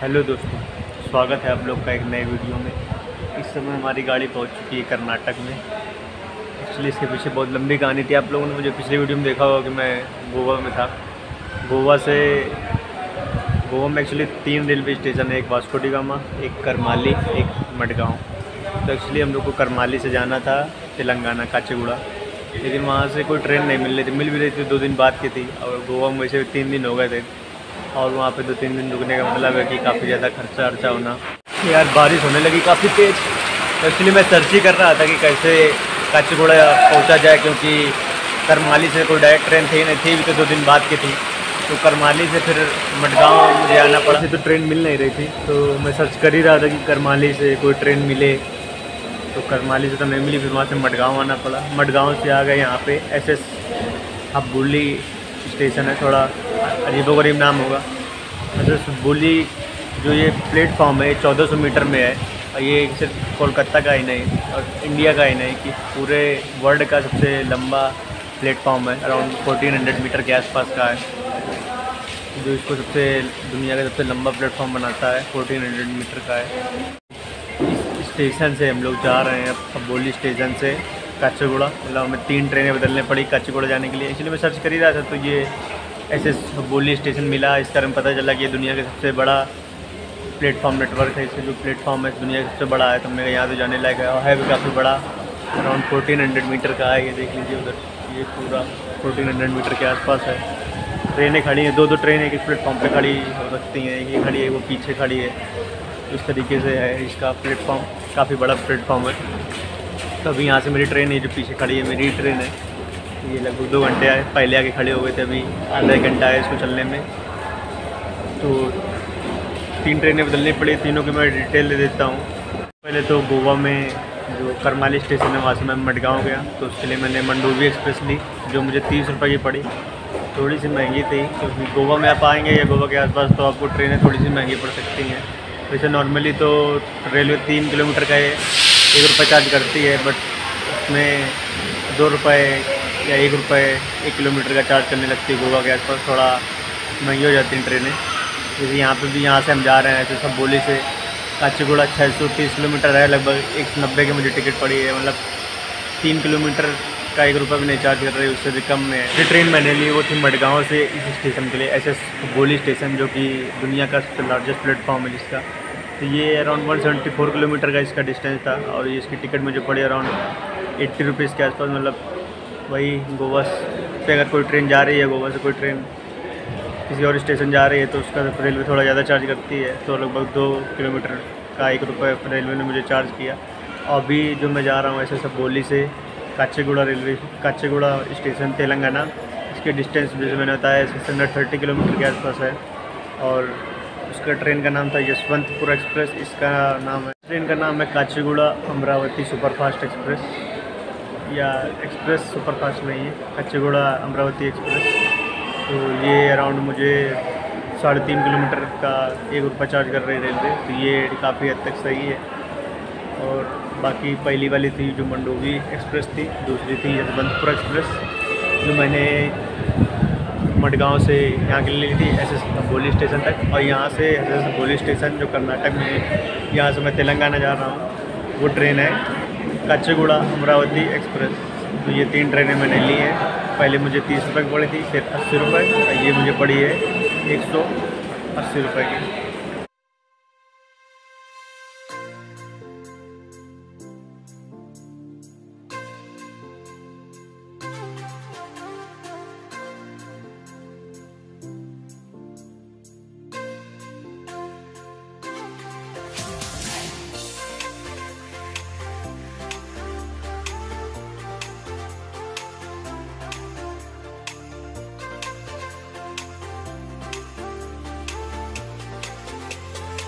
Hello दोस्तों, स्वागत है आप लोग का एक नए वीडियो में। इस समय हमारी गाड़ी पहुँच चुकी है कर्नाटक में। एक्चुअली इसके पीछे बहुत लंबी कहानी थी। आप लोगों ने मुझे पिछले वीडियो में देखा होगा कि मैं गोवा में था। गोवा से, गोवा में एक्चुअली तीन रेलवे स्टेशन है, एक वास्को डिगामा एक करमाली, एक मडगांव। तो एक्चुअली हम लोग को करमाली से जाना था, तेलंगाना, काचीगुड़ा। लेकिन वहाँ से कोई ट्रेन नहीं मिल रही थी। मिल भी रही थी, दो दिन बाद की थी। और गोवा में वैसे तीन दिन हो गए थे। और वहाँ पे दो तीन दिन रुकने का मतलब है कि काफ़ी ज़्यादा खर्चा अर्चा होना। यार, बारिश होने लगी काफ़ी तेज़। तो एक्चुअली मैं सर्च ही कर रहा था कि कैसे काचीगुड़ा पहुँचा जाए, क्योंकि करमाली से कोई डायरेक्ट ट्रेन थी नहीं थी भी तो दो दिन बाद की थी। तो करमाली से फिर मडगांव मुझे आना पड़ा। थी तो ट्रेन मिल नहीं रही थी तो मैं सर्च कर ही रहा था कि करमाली से कोई ट्रेन मिले। तो करमाली से तो नहीं मिली, फिर वहाँ से मडगांव आना पड़ा। मडगांव से आ गए यहाँ पे। एस एस बुल्ली स्टेशन है थोड़ा। अजीबो गरीब नाम होगा। एस बोली जो ये प्लेटफॉर्म है, ये चौदह सौ मीटर में है, और ये सिर्फ़ कोलकाता का ही नहीं, और इंडिया का ही नहीं, कि पूरे वर्ल्ड का सबसे लंबा प्लेटफॉर्म है, अराउंड फोर्टीन हंड्रेड मीटर के आसपास का है। जो इसको सबसे, दुनिया का सबसे लंबा प्लेटफॉर्म बनाता है, फोर्टीन हंड्रेड मीटर का है। इस स्टेशन से हम लोग जा रहे हैं, अब बोली स्टेशन से काचीगुड़ा। मतलब हमें तीन ट्रेनें बदलने पड़ी काचीगुड़ा जाने के लिए। इसलिए मैं सर्च कर ही रहा था तो ये ऐसे बोली स्टेशन मिला इस कारण पता चला कि ये दुनिया का सबसे बड़ा प्लेटफॉर्म नेटवर्क है इससे जो प्लेटफॉर्म है, दुनिया का सबसे बड़ा है तो मैं यहाँ से जाने लायक है। और है भी काफ़ी बड़ा अराउंड फोर्टीन हंड्रेड मीटर का है, ये देख लीजिए उधर, ये पूरा फोर्टीन हंड्रेड मीटर के आसपास है। ट्रेनें खड़ी हैं दो दो ट्रेन एक प्लेटफॉर्म पे खड़ी हो सकती हैं ये खड़ी है, वो पीछे खड़ी है। इस तरीके से है इसका प्लेटफॉर्म, काफ़ी बड़ा प्लेटफॉर्म है। तो अभी यहाँ से मेरी ट्रेन है, जो पीछे खड़ी है, मेरी ट्रेन है। ये लगभग दो घंटे आए, पहले आके खड़े हो गए थे अभी, आधा एक घंटा है इसको चलने में। तो तीन ट्रेनें बदलनी पड़ी, तीनों की मैं डिटेल दे देता हूँ। पहले तो गोवा में जो करमाली स्टेशन है, वहाँ से मैं मडगांव गया तो उसके लिए मैंने मंडोवी एक्सप्रेस ली, जो मुझे तीस रुपये की पड़ी। थोड़ी सी महँगी थी, क्योंकि गोवा में आप आएँगे या गोवा के आसपास तो आपको ट्रेनें थोड़ी सी महँगी पड़ सकती हैं। वैसे नॉर्मली तो रेलवे तीन किलोमीटर का एक रुपये चार्ज करती है, बट उसमें दो रुपये या एक रुपये एक किलोमीटर का चार्ज करने लगती है गोवा के आसपास थोड़ा महँगी हो जाती हैं ट्रेनें जैसे यहाँ पे भी, यहाँ से हम जा रहे हैं ऐसे सब बोली से काचीगुड़ा छः सौ तीस किलोमीटर है, लगभग एक सौ नब्बे की मुझे टिकट पड़ी है। मतलब तीन किलोमीटर का एक रुपये भी नहीं चार्ज कर रही, उससे भी कम में। जो ट्रेन मैंने ली, वो थी मडगांव से इस स्टेशन के लिए एस एस बोली स्टेशन जो कि दुनिया का सबसे लार्जेस्ट प्लेटफॉर्म है जिसका। तो ये around one seventy four kilometre का इसका डिस्टेंस था, और इसकी टिकट मुझे पड़ी अराउंड एट्टी रुपीज़ के आसपास मतलब वही गोवा से अगर कोई ट्रेन जा रही है, गोवा से कोई ट्रेन किसी और स्टेशन जा रही है तो उसका रेलवे थोड़ा ज़्यादा चार्ज करती है। तो लगभग दो किलोमीटर का एक रुपये रेलवे ने मुझे चार्ज किया। और अभी जो मैं जा रहा हूँ, ऐसे सब बोली से काचीगुड़ा रेलवे, काचीगुड़ा स्टेशन तेलंगाना, इसके डिस्टेंस जैसे मैंने बताया सिक्स हंड्रेड थर्टी किलोमीटर के आसपास है। और उसका ट्रेन का नाम था यशवंतपुर एक्सप्रेस इसका नाम है ट्रेन का नाम है काचीगुड़ा अमरावती सुपरफास्ट एक्सप्रेस या एक्सप्रेस सुपरफास्ट नहीं है काचीगुड़ा अमरावती एक्सप्रेस। तो ये अराउंड मुझे साढ़े तीन किलोमीटर का एक रुपये चार्ज कर रही रेलवे। तो ये काफ़ी हद तक सही है। और बाकी पहली वाली थी जो मंडोवी एक्सप्रेस थी, दूसरी थी यशवंतपुर एक्सप्रेस, जो मैंने मडगांव से यहाँ के लिए थी, एस एस बोली स्टेशन तक। और यहाँ से एस एस बोली स्टेशन जो कर्नाटक में यहाँ से मैं तेलंगाना जा रहा हूँ, वो ट्रेन है। काचीगुड़ा, अमरावती एक्सप्रेस। तो ये तीन ट्रेनें मैंने ली हैं। पहले मुझे तीस रुपये की पड़ी थी, फिर अस्सी रुपये ये मुझे पड़ी है एक सौ अस्सी रुपये की।